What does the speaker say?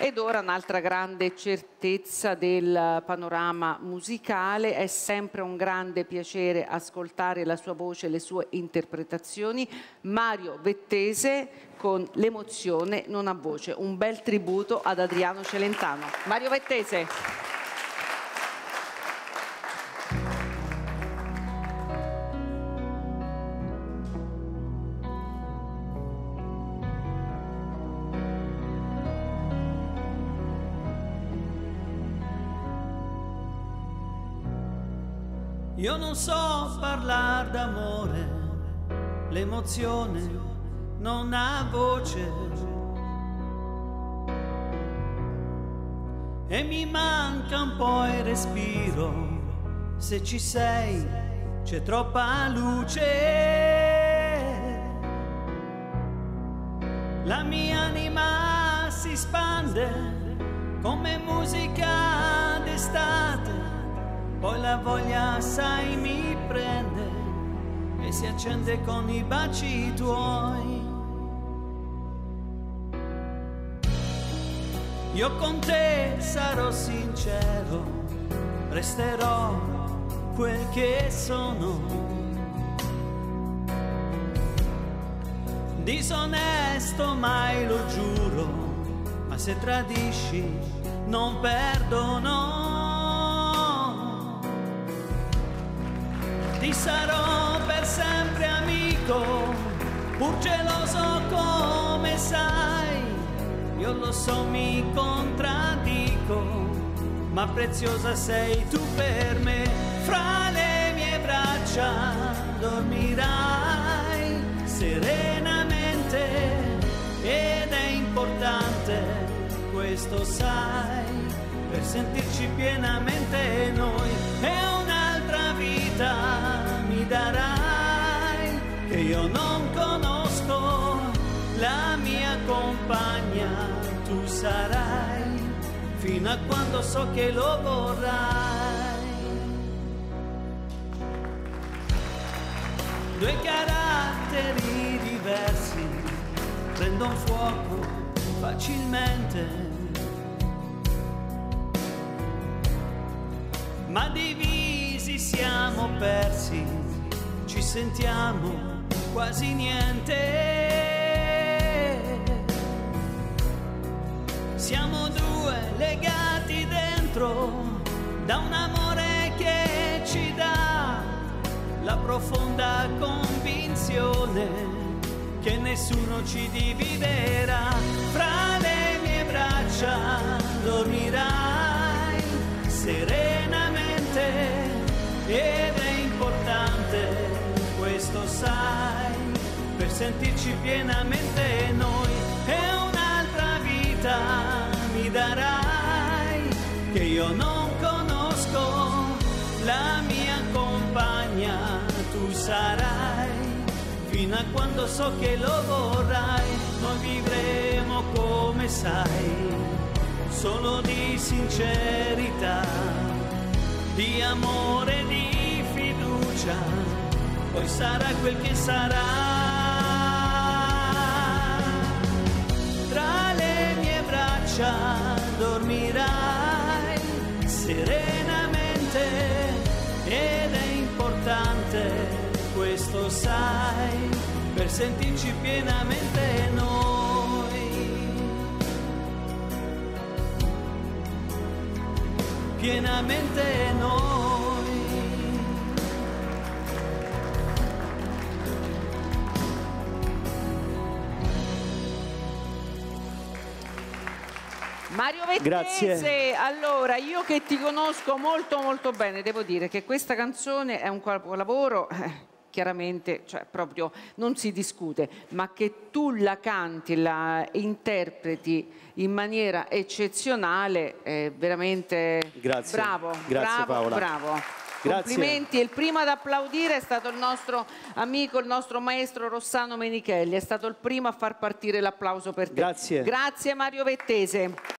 Ed ora un'altra grande certezza del panorama musicale, è sempre un grande piacere ascoltare la sua voce e le sue interpretazioni. Mario Vettese con L'emozione non ha voce, un bel tributo ad Adriano Celentano. Mario Vettese. Io non so parlare d'amore, l'emozione non ha voce. E mi manca un po' il respiro, se ci sei c'è troppa luce. La mia anima si spande come musica poi la voglia sai mi prende e si accende con i baci tuoi. Io con te sarò sincero, resterò quel che sono. Disonesto mai lo giuro, ma se tradisci non perdono. Ti sarò per sempre amico, pur geloso come sai, io lo so mi contraddico, ma preziosa sei tu per me, fra le mie braccia dormirai serenamente ed è importante, questo sai, per sentirci pienamente noi. Tu sarai fino a quando so che lo vorrai. Due caratteri diversi prendono fuoco facilmente. Ma divisi siamo persi ci sentiamo quasi niente. Dentro da un amore che ci dà la profonda convinzione che nessuno ci dividerà. Fra le mie braccia dormirai serenamente ed è importante questo sai, per sentirci pienamente noi che io non conosco, la mia compagna tu sarai, fino a quando so che lo vorrai, noi vivremo come sai, solo di sincerità, di amore, di fiducia poi sarà quel che sarà. Tra le mie braccia serenamente ed è importante, questo sai, per sentirci pienamente noi. Pienamente noi. Mario Vettese, Grazie. allora io che ti conosco molto molto bene, devo dire che questa canzone è un capolavoro, eh, chiaramente cioè, proprio non si discute, ma che tu la canti, la interpreti in maniera eccezionale, è veramente Grazie. bravo, Grazie, bravo, Paola. bravo. Grazie. Complimenti, il primo ad applaudire è stato il nostro amico, il nostro maestro Rossano Menichelli, è stato il primo a far partire l'applauso per te. Grazie. Grazie Mario Vettese.